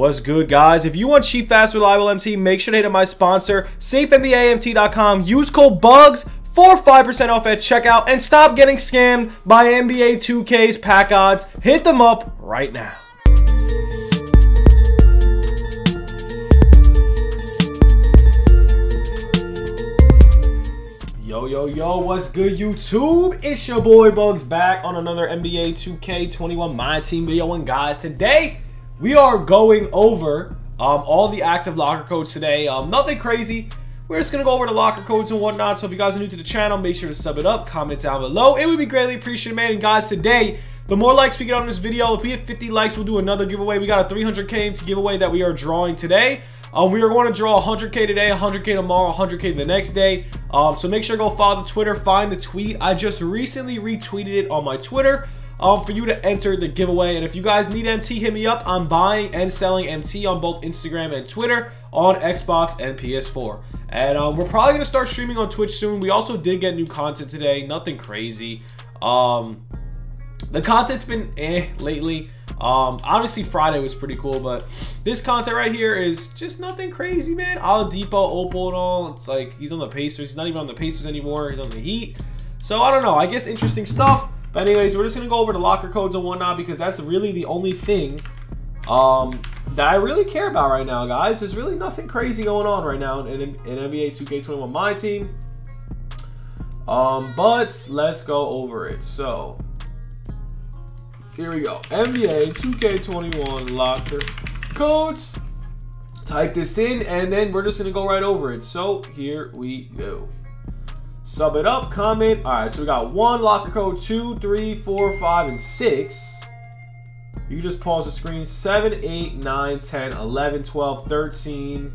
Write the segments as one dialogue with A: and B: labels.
A: What's good, guys? If you want cheap, fast, reliable MT, make sure to hit up my sponsor, SafeNBAMT.com. Use code BUGZ for 5% off at checkout and stop getting scammed by NBA 2K's pack odds. Hit them up right now. Yo, yo, yo, what's good, YouTube? It's your boy Bugz back on another NBA 2K21 My Team video. And guys, today we are going over um, all the active locker codes today. Um, nothing crazy. We're just going to go over the locker codes and whatnot. So if you guys are new to the channel, make sure to sub it up, comment down below. It would be greatly appreciated, man. And guys, today, the more likes we get on this video, if we hit 50 likes, we'll do another giveaway. We got a 300k MT giveaway that we are drawing today. Um, we are going to draw 100k today, 100k tomorrow, 100k the next day. Um, so make sure to go follow the Twitter, find the tweet. I just recently retweeted it on my Twitter um, for you to enter the giveaway. And if you guys need MT, hit me up. I'm buying and selling MT on both Instagram and Twitter on Xbox and PS4. And um, we're probably going to start streaming on Twitch soon. We also did get new content today. Nothing crazy. Um, the content's been eh lately. Um, obviously Friday was pretty cool, but this content right here is just nothing crazy, man. Oladipo, Opal, and all. It's like he's on the Pacers. He's not even on the Pacers anymore. He's on the Heat. So I don't know. I guess interesting stuff. But anyways, we're just gonna go over the locker codes and whatnot because that's really the only thing um, that I really care about right now, guys. There's really nothing crazy going on right now in, in, NBA 2K21 my team. Um, but let's go over it. So here we go. NBA 2K21 locker codes. Type this in and then we're just gonna go right over it. So here we go. Sub it up, comment. All right, so we got one locker code, two, three, four, five, and six. You can just pause the screen. 7, 8, 9, 10, 11, 12, 13,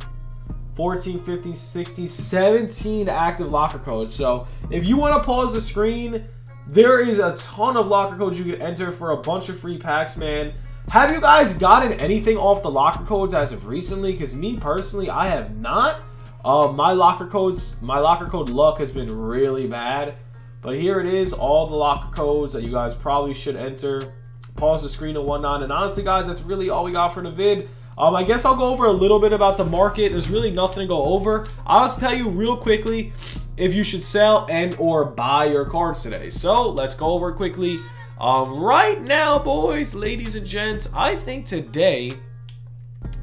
A: 14, 15, 16, 17 active locker codes. So if you want to pause the screen, there is a ton of locker codes you can enter for a bunch of free packs, man. Have you guys gotten anything off the locker codes as of recently? Because me personally, I have not. Uh, my locker codes, my locker code luck has been really bad. But here it is, all the locker codes that you guys probably should enter. Pause the screen and whatnot. And honestly, guys, that's really all we got for the vid. Um, I guess I'll go over a little bit about the market. There's really nothing to go over. I'll just tell you real quickly if you should sell and or buy your cards today. So let's go over quickly. Um, right now, boys, ladies and gents, I think today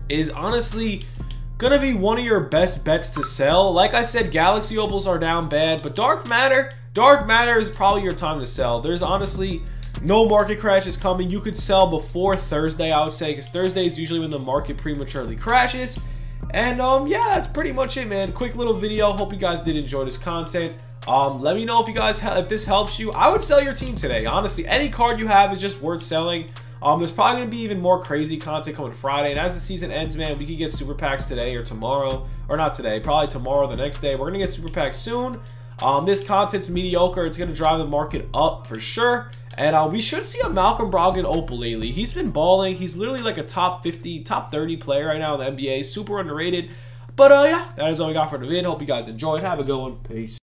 A: is honestly gonna be one of your best bets to sell. Like I said, Galaxy Opals are down bad, but Dark Matter, Dark Matter is probably your time to sell. There's honestly no market crash is coming. You could sell before Thursday, I would say, because Thursday is usually when the market prematurely crashes. And um, yeah, that's pretty much it, man. Quick little video. Hope you guys did enjoy this content. Um, let me know if you guys if this helps you. I would sell your team today. Honestly, any card you have is just worth selling. Um, there's probably going to be even more crazy content coming Friday. And as the season ends, man, we could get super packs today or tomorrow. Or not today, probably tomorrow the next day. We're going to get super packs soon. Um, this content's mediocre. It's going to drive the market up for sure. And uh, we should see a Malcolm Brogdon Opal lately. He's been balling. He's literally like a top 50, top 30 player right now in the NBA. Super underrated. But uh, yeah, that is all we got for the vid. Hope you guys enjoyed. Have a good one. Peace.